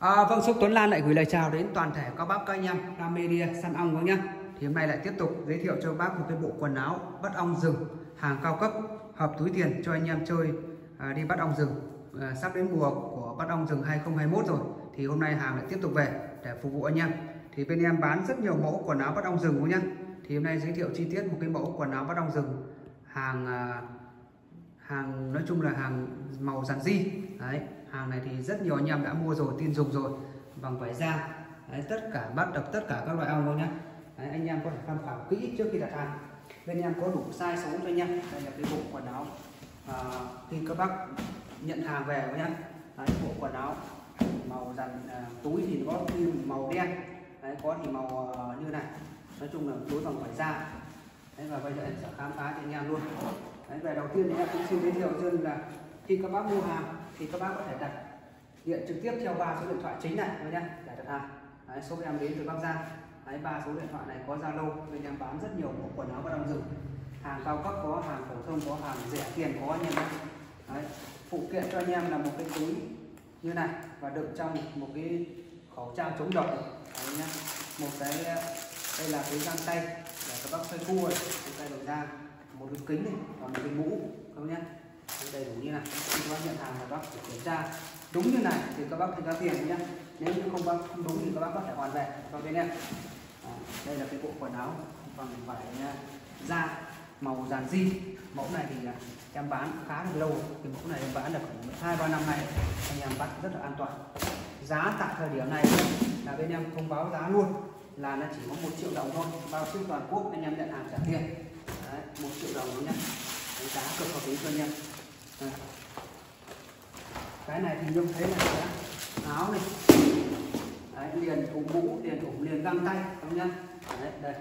À, vâng, Sốc Tuấn Lan lại gửi lời chào đến toàn thể các bác các anh em đam mê đi săn ong các nhá. Thì hôm nay lại tiếp tục giới thiệu cho bác một cái bộ quần áo bắt ong rừng hàng cao cấp hợp túi tiền cho anh em chơi à, đi bắt ong rừng. À, sắp đến mùa của bắt ong rừng 2021 rồi thì hôm nay hàng lại tiếp tục về để phục vụ anh em. Thì bên em bán rất nhiều mẫu quần áo bắt ong rừng các nhá. Thì hôm nay giới thiệu chi tiết một cái mẫu quần áo bắt ong rừng hàng à, hàng nói chung là hàng màu giản di đấy hàng này thì rất nhiều anh em đã mua rồi tin dùng rồi. Bằng vải da. Đấy, tất cả bắt được tất cả các loại ong luôn nhé đấy, anh em có thể tham khảo kỹ trước khi đặt hàng. Bên em có đủ size số cho anh em. Đây là cái bộ quần áo à, khi các bác nhận hàng về nhá, đấy, bộ quần áo màu dàn à, túi thì có màu đen. Đấy, có thì màu à, như này. Nói chung là túi bằng vải da. Đấy, và bây giờ em sẽ khám phá cho anh em luôn. Đấy, về đầu tiên thì em cũng xin giới thiệu dân là khi các bác mua hàng thì các bác có thể đặt điện trực tiếp theo ba số điện thoại chính này thôi nhé để đặt hàng. Đấy, số em đến từ Bắc Giang. Đấy, ba số điện thoại này có Zalo. Bên em bán rất nhiều bộ quần áo và đồng rừng hàng cao cấp có hàng phổ thông có hàng rẻ tiền có anh em Đấy, phụ kiện cho anh em là một cái túi như này và đựng trong một cái khẩu trang chống độc. Đấy nhá. một cái đây là cái găng tay để các bác xoay cua này tay đầu ra. Một cái kính này và một cái mũ không nhé đầy đủ như này. Khi các bác nhận hàng các bác phải kiểm tra. Đúng như này thì các bác thanh toán tiền nhé. Nếu như không bác không đúng thì các bác có thể hoàn về cho bên em. À, đây là cái bộ quần áo. Bằng vải à, da màu dàn di mẫu này thì à, em bán khá là lâu. Cái mẫu này em bán được khoảng hai ba năm nay. Anh em bắt rất là an toàn. Giá tại thời điểm này là bên em không báo giá luôn. Là nó chỉ có một triệu đồng thôi. Bao ship toàn quốc anh em nhận hàng trả tiền. Một triệu đồng thôi nhé. Giá cực hợp lý cho anh em. À. Cái này thì nhung thấy là áo này. Đấy, liền ủng mũ liền ủng liền găng tay không nhá. Đấy, đây.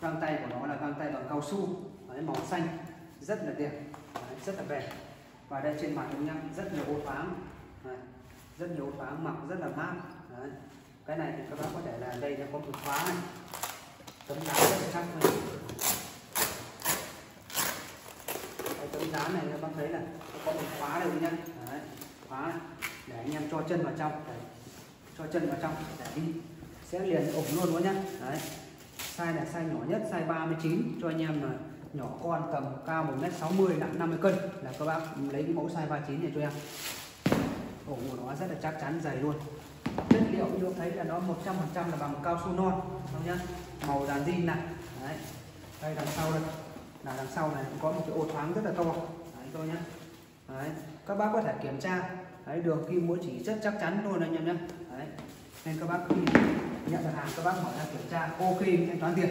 Găng tay của nó là găng tay bằng cao su. Đấy, màu xanh. Rất là đẹp. Đấy, rất là đẹp và đây trên mặt cũng nhá. Rất nhiều ô thoáng Đấy, rất nhiều ô thoáng mặc rất là mát. Đấy. cái này thì các bác có thể là đây nó có một khóa này. Tấm đá rất là chắc này. Tấm đá này các bác thấy là có một khóa đây nhá. Đấy, khóa này. Để anh em cho chân vào trong. Đấy. cho chân vào trong. Để đi. Sẽ liền ủng luôn đó nhá. Đấy size là size nhỏ nhất size 39 cho anh em là nhỏ con tầm cao 1m60 nặng 50 cân. Là các bác lấy cái mẫu size 39 này cho em. Ổ của nó rất là chắc chắn dày luôn. Chất liệu như thấy là nó 100% là bằng cao su non không nhá? Màu dàn zin này. Đấy đây đằng sau đây. Là đằng sau này cũng có một cái ô thoáng rất là to. Đấy thôi nhá đấy. các bác có thể kiểm tra đấy, đường kim mũi chỉ rất chắc chắn luôn anh em nhé đấy. nên các bác khi nhận được hàng các bác hỏi ra kiểm tra ok thanh toán tiền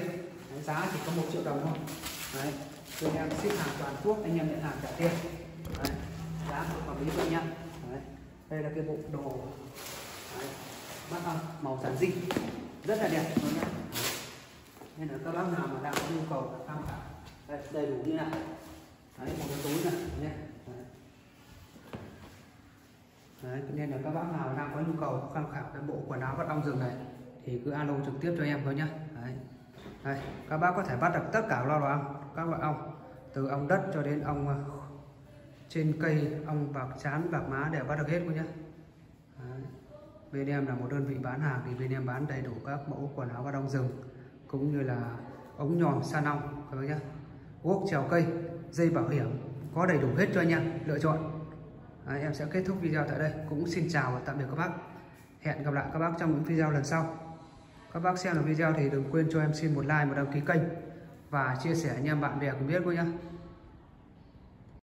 đấy, giá chỉ có một triệu đồng thôi đấy. cho em ship hàng toàn quốc anh em nhận hàng trả tiền đấy. giá hợp lý cho nhá đấy. đây là cái bộ đồ đấy. mắt không màu sản dinh rất là đẹp luôn nhá nên là các bác nào mà đang có nhu cầu tham khảo đây, đầy đủ như này đấy một cái túi này nhé đấy. đấy nên là các bác nào đang có nhu cầu tham khảo cái bộ quần áo bắt ong rừng này thì cứ alo trực tiếp cho em thôi nhá đấy. Đây, các bác có thể bắt được tất cả loại ong các loại ong từ ong đất cho đến ong ờ, trên cây ong bạc chán bạc má đều bắt được hết luôn nhá đấy. bên em là một đơn vị bán hàng thì bên em bán đầy đủ các mẫu quần áo bắt ong rừng cũng như là ống nhòm san ong các bác nhé guốc trèo cây dây bảo hiểm có đầy đủ hết cho anh em lựa chọn à, em sẽ kết thúc video tại đây. Cũng xin chào và tạm biệt các bác. Hẹn gặp lại các bác trong những video lần sau. Các bác xem được video thì đừng quên cho em xin một like một đăng ký kênh và chia sẻ anh em bạn bè cùng biết luôn nhé